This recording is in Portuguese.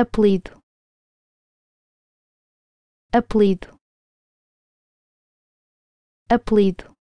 apelido. Apelido. Apelido.